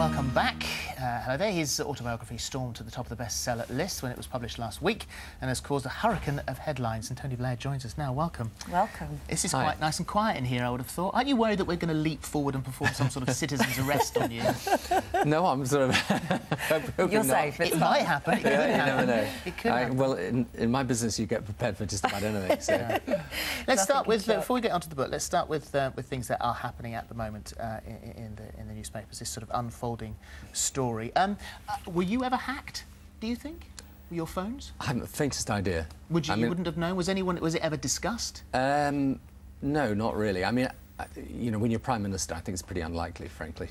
welcome back. Uh, hello there. His autobiography stormed to the top of the bestseller list when it was published last week and has caused a hurricane of headlines. And Tony Blair joins us now. Welcome. Welcome. This is Hi. quite nice and quiet in here, I would have thought. Aren't you worried that we're going to leap forward and perform some sort of citizen's arrest on you? No, I'm sort of. You're not. safe. It's It might happen. It could Yeah, you happen. never know. It could I- well, in, in my business, you get prepared for just about anything. So. Let's start with, uh, before we get onto the book, let's start with, uh, with things that are happening at the moment uh, in, in, the, in the newspapers, this sort of unfolding story. Um, uh, were you ever hacked, do you think? Your phones? I haven't the faintest idea. Would you, I you wouldn't have known? Was anyone, was it ever discussed? Um, no, not really. I mean, you know, when you're prime minister, I think it's pretty unlikely, frankly.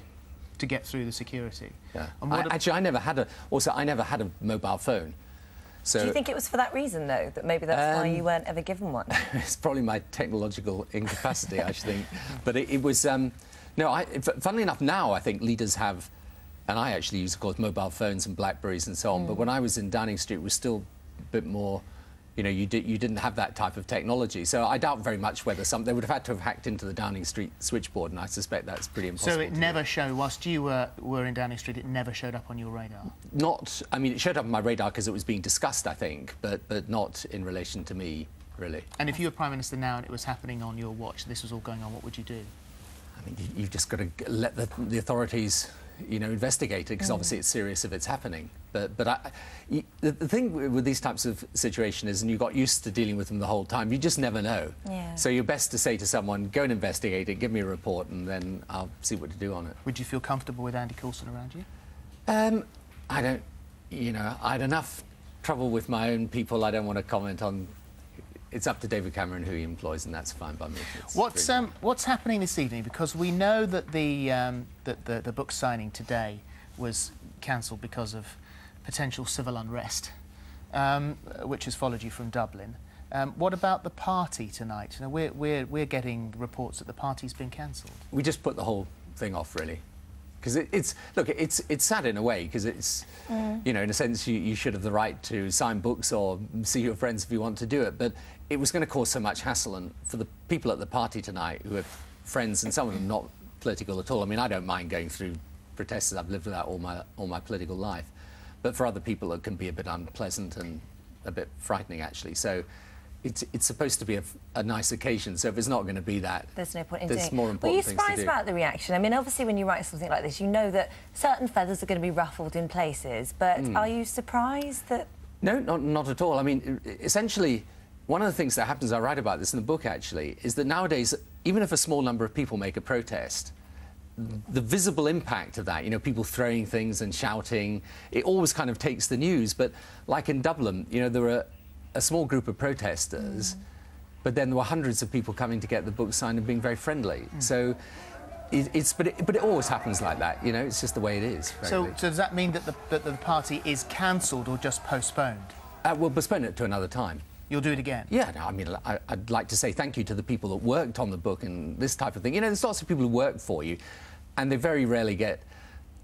to get through the security. Yeah. And I, what ab- actually, I never had a. Also, I never had a mobile phone. So Do you think it was for that reason, though, that maybe that's why Um, you weren't ever given one? it's probably my technological incapacity, I should think. But it, it was. Um, no, I, funnily enough, now I think leaders have, and I actually use, of course, mobile phones and Blackberries and so on. But mm. when I was in Downing Street, it was still a bit more. You know, you, did, you didn't have that type of technology. So I doubt very much whether some they would have had to have hacked into the Downing Street switchboard, and I suspect that's pretty impossible. so it never showed, whilst you were, were in Downing Street, it never showed up on your radar? Not. I mean, it showed up on my radar because it was being discussed, I think, but but not in relation to me, really. And if you were Prime Minister now and it was happening on your watch, this was all going on, what would you do? I mean, you- you've just got to let the, the authorities, you know, investigate it because obviously it's serious if it's happening. But but I, you, the, the thing with- with these types of situations is, and you got used to dealing with them the whole time, you just never know. Yeah. So you're best to say to someone, go and investigate it, give me a report, and then I'll see what to do on it. Would you feel comfortable with Andy Coulson around you? Um, I don't, you know, I had enough trouble with my own people. I don't want to comment on. It's up to David Cameron who he employs, and that's fine by me. It's What's, really- um, what's happening this evening? Because we know that the, um, that the, the book signing today was cancelled because of potential civil unrest, um, which has followed you from Dublin. Um, what about the party tonight? You know, we're, we're, we're getting reports that the party's been cancelled. we just put the whole thing off really because it, it's look it's it's sad in a way because it's you know in a sense you, you should have the right to sign books or see your friends if you want to do it but it was going to cause so much hassle and for the people at the party tonight who are friends and some of them not political at all i mean i don't mind going through protests i've lived with that all my all my political life but for other people it can be a bit unpleasant and a bit frightening actually so it's, it's supposed to be a, a nice occasion, so if it's not going to be that, There's no point in there's doing more Were important you things to surprised about the reaction? I mean, obviously, when you write something like this, you know that certain feathers are going to be ruffled in places, but Hmm. are you surprised that... No, not, not at all. I mean, essentially, one of the things that happens, I write about this in the book actually, is that nowadays, even if a small number of people make a protest, the visible impact of that, you know, people throwing things and shouting, it always kind of takes the news. But like in Dublin, you know, there were a small group of protesters, but then there were hundreds of people coming to get the book signed and being very friendly. So. It, it's but it, but it always happens like that, you know. It's just the way it is. So, so does that mean that the, that the party is cancelled or just postponed? uh, we'll postpone it to another time. You'll do it again? Yeah, no, I mean, I, I'd like to say thank you to the people that worked on the book and this type of thing. You know, there's lots of people who work for you, and they very rarely get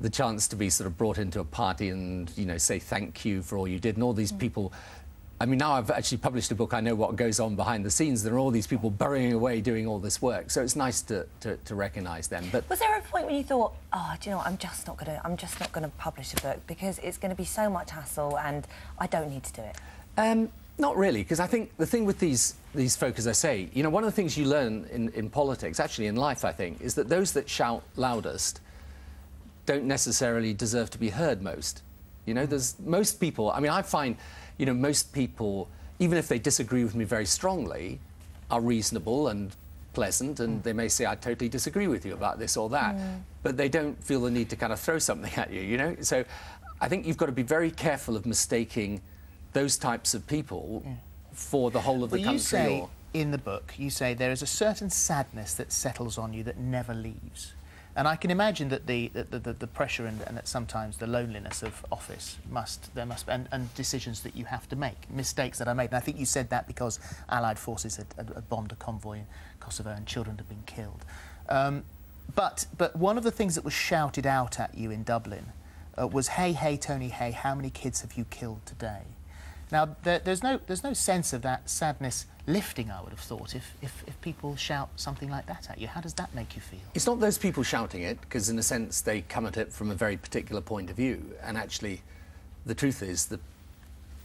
the chance to be sort of brought into a party and, you know, say thank you for all you did. And all these people, I mean, now I've actually published a book, I know what goes on behind the scenes. There are all these people burying away doing all this work. So it's nice to, to, to recognise them. But Was there a point when you thought, oh, do you know what, I'm just not going to, I'm just not going to publish a book because it's going to be so much hassle and I don't need to do it? Um, not really, because I think the thing with these these folk, as I say, you know, one of the things you learn in, in politics, actually in life, I think, is that those that shout loudest don't necessarily deserve to be heard most. You know, there's most people. I mean, I find, you know, most people, even if they disagree with me very strongly, are reasonable and pleasant, and they may say, "I totally disagree with you about this or that," mm. but they don't feel the need to kind of throw something at you. You know, so I think you've got to be very careful of mistaking those types of people for the whole of the Well, country. you say or, in the book, you say there is a certain sadness that settles on you that never leaves. And I can imagine that the, the, the, the pressure and, and that sometimes the loneliness of office must, there must, and, and decisions that you have to make, mistakes that are made. And I think you said that because Allied forces had, had, had bombed a convoy in Kosovo and children had been killed. Um, but, but one of the things that was shouted out at you in Dublin uh, was, hey, hey, Tony, hey, how many kids have you killed today? Now, there, there's, no, there's no sense of that sadness lifting, I would have thought, if, if, if people shout something like that at you. How does that make you feel? It's not those people shouting it, because in a sense they come at it from a very particular point of view. And actually, the truth is the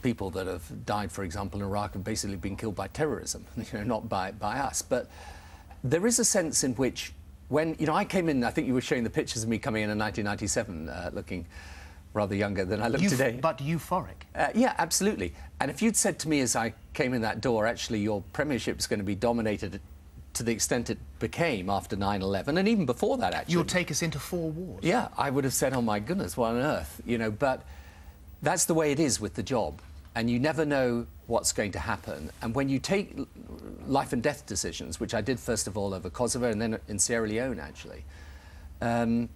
people that have died, for example, in Iraq have basically been killed by terrorism, you know, not by, by us. But there is a sense in which when, you know, I came in, I think you were showing the pictures of me coming in in 1997, uh, looking rather younger than I look Euph- today. But euphoric. Uh, yeah, absolutely. And if you'd said to me as I came in that door, actually, your premiership is going to be dominated to the extent it became after 9 11, and even before that, actually. You'll take us into four wars. Yeah, I would have said, oh my goodness, what on earth? You know, but that's the way it is with the job. And you never know what's going to happen. And when you take life and death decisions, which I did first of all over Kosovo and then in Sierra Leone, actually, um,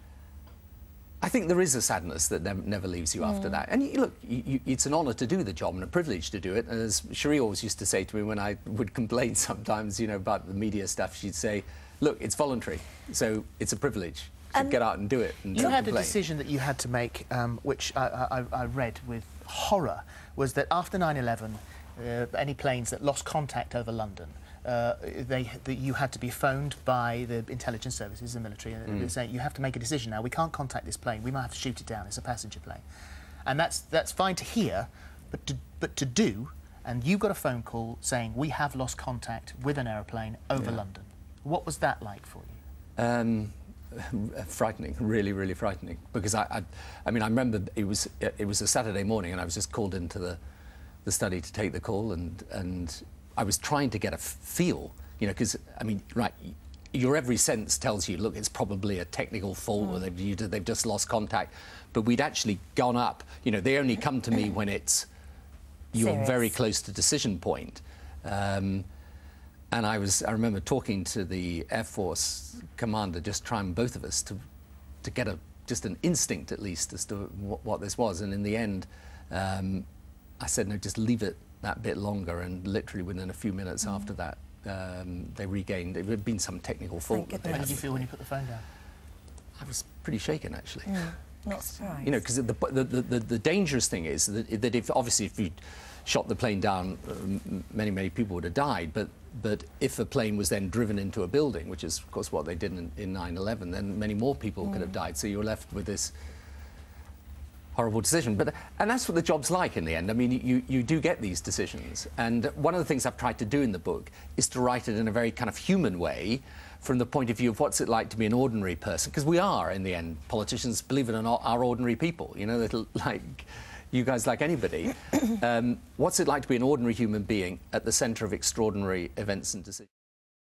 I think there is a sadness that never, never leaves you after that. And you, look, you, you, it's an honour to do the job and a privilege to do it. And as Cherie always used to say to me when I would complain sometimes, you know, about the media stuff, she'd say, look, it's voluntary, so it's a privilege. So And get out and do it. And You had a decision that you had to make, um, which I, I, I read with horror, was that after 9-11, uh, any planes that lost contact over London, uh, they, that you had to be phoned by the intelligence services, the military, and they saying you have to make a decision now. We can't contact this plane. We might have to shoot it down. It's a passenger plane, and that's that's fine to hear, but to, but to do. And you got a phone call saying we have lost contact with an aeroplane over London. What was that like for you? Um, frightening, really, really frightening. Because I, I, I mean, I remember it was it was a Saturday morning, and I was just called into the, the study to take the call, and and I was trying to get a feel, you know, because I mean, right, your every sense tells you, look, it's probably a technical fault, or they've, they've just lost contact. But we'd actually gone up. You know, they only come to me when it's you're Serious. very close to decision point. Um, and I was, I remember talking to the Air Force commander, just trying both of us to, to get a, just an instinct at least as to what, what this was. And in the end, um, I said, no, just leave it that bit longer. And literally within a few minutes after that, um, they regained, it had been some technical fault. How did you feel when you put the phone down? I was pretty shaken actually. Not surprised. You know, because the, the, the, the dangerous thing is that, that if obviously if you shot the plane down, uh, many many people would have died. But but if a plane was then driven into a building, which is of course what they did in, in 9/11, then many more people could have died. So you're left with this horrible decision. But and that's what the job's like in the end. I mean, you you do get these decisions, and one of the things I've tried to do in the book is to write it in a very kind of human way. From the point of view of what's it like to be an ordinary person, because we are, in the end, politicians, believe it or not, are ordinary people. You know, that like you guys, like anybody. um, what's it like to be an ordinary human being at the centre of extraordinary events and decisions?